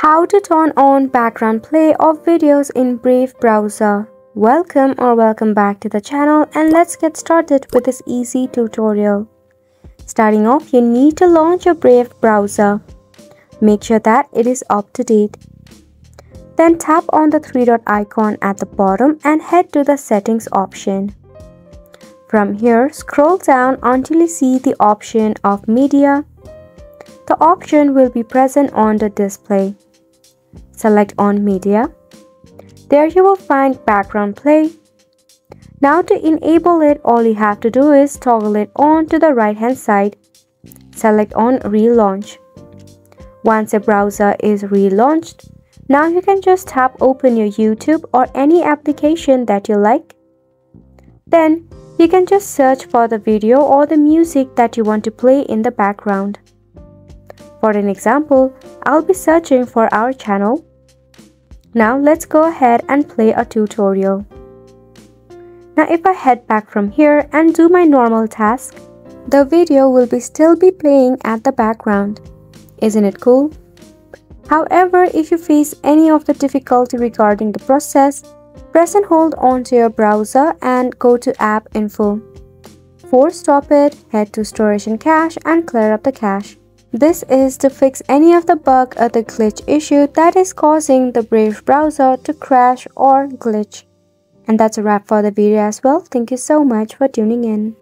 How to turn on background play of videos in Brave browser. Welcome or welcome back to the channel and let's get started with this easy tutorial. Starting off, you need to launch your Brave browser. Make sure that it is up to date. Then tap on the three dot icon at the bottom and head to the settings option. From here, scroll down until you see the option of media. The option will be present on the display. Select on media. There you will find background play. Now to enable it, all you have to do is toggle it on to the right hand side. Select on relaunch. Once your browser is relaunched, now you can just tap open your YouTube or any application that you like. Then you can just search for the video or the music that you want to play in the background. For an example, I'll be searching for our channel. Now let's go ahead and play a tutorial. Now if I head back from here and do my normal task, the video will be still be playing at the background. Isn't it cool? However, if you face any of the difficulty regarding the process, Press and hold onto your browser and go to App Info. Force stop it, head to Storage and Cache and clear up the cache. This is to fix any of the bug or the glitch issue that is causing the Brave browser to crash or glitch. And that's a wrap for the video as well. Thank you so much for tuning in.